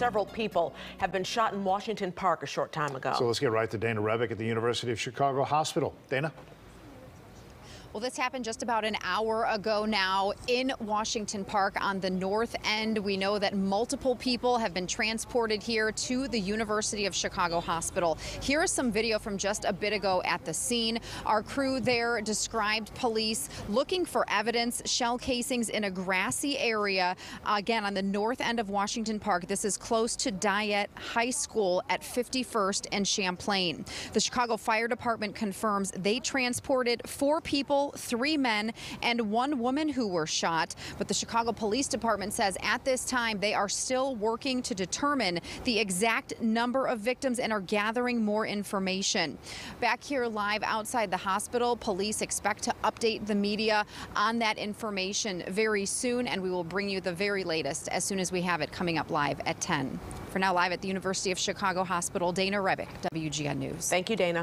several people have been shot in Washington Park a short time ago. So let's get right to Dana Rebik at the University of Chicago Hospital. Dana? Well, this happened just about an hour ago now in Washington Park on the north end. We know that multiple people have been transported here to the University of Chicago Hospital. Here is some video from just a bit ago at the scene. Our crew there described police looking for evidence, shell casings in a grassy area, again on the north end of Washington Park. This is close to Dyett High School at 51st and Champlain. The Chicago Fire Department confirms they transported four people three men, and one woman who were shot. But the Chicago Police Department says at this time they are still working to determine the exact number of victims and are gathering more information. Back here live outside the hospital, police expect to update the media on that information very soon, and we will bring you the very latest as soon as we have it coming up live at 10. For now, live at the University of Chicago Hospital, Dana Rebik, WGN News. Thank you, Dana.